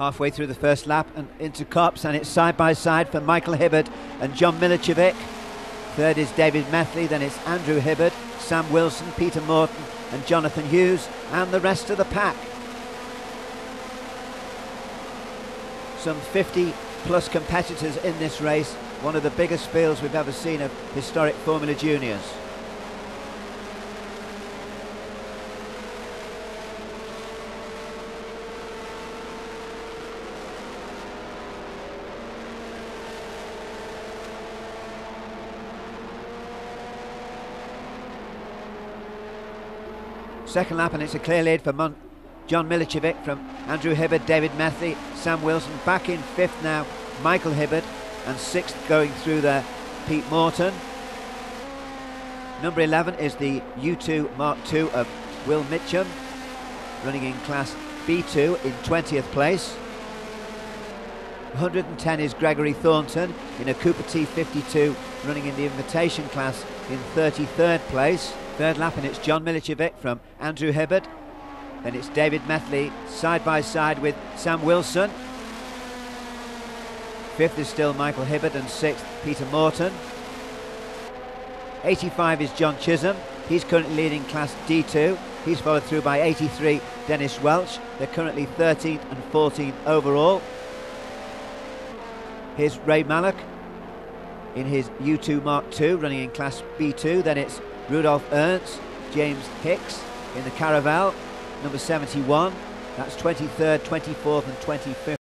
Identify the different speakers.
Speaker 1: halfway through the first lap and into Copse, and it's side by side for Michael Hibberd and John Milicevic. Third is David Methley, then it's Andrew Hibberd, Sam Wilson, Peter Morton, and Jonathan Hughes, and the rest of the pack. Some 50 plus competitors in this race, one of the biggest fields we've ever seen of historic Formula Juniors. Second lap, and it's a clear lead for Mon John Milicevic from Andrew Hibberd, David Methley, Sam Wilson. Back in fifth now, Michael Hibberd, and sixth going through there, Pete Morton. Number 11 is the U2 Mark II of Will Mitchum, running in class B2 in 20th place. 110 is Gregory Thornton in a Cooper T52, running in the invitation class in 33rd place. Third lap, and it's John Milicevic from Andrew Hibberd. Then it's David Methley side by side with Sam Wilson. Fifth is still Michael Hibberd, and sixth, Peter Morton. 85 is John Chisholm. He's currently leading Class D2. He's followed through by 83, Dennis Welch. They're currently 13th and 14th overall. Here's Ray Mallock in his U2 Mark II, running in Class B2. Then it's Rudolf Ernst, James Hicks in the Caravel, number 71. That's 23rd, 24th, and 25th.